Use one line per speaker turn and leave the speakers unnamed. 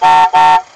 Bye.